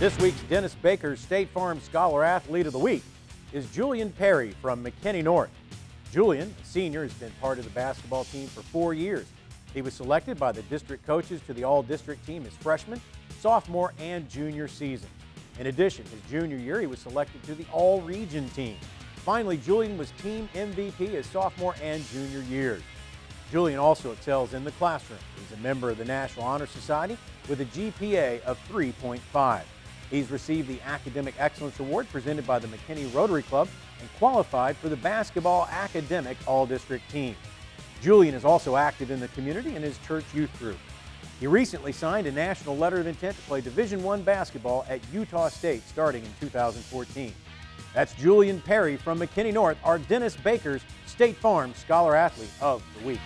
This week's Dennis Baker State Farm Scholar Athlete of the Week is Julion Pearre from McKinney North. Julion, a senior, has been part of the basketball team for four years. He was selected by the district coaches to the all-district team his freshman, sophomore, and junior season. In addition, his junior year, he was selected to the all-region team. Finally, Julion was team MVP his sophomore and junior years. Julion also excels in the classroom. He's a member of the National Honor Society with a GPA of 3.5. He's received the Academic Excellence Award presented by the McKinney Rotary Club and qualified for the Basketball Academic All-District Team. Julion is also active in the community and his church youth group. He recently signed a national letter of intent to play Division I basketball at Utah State starting in 2014. That's Julion Pearre from McKinney North, our Dennis Baker's State Farm Scholar Athlete of the Week.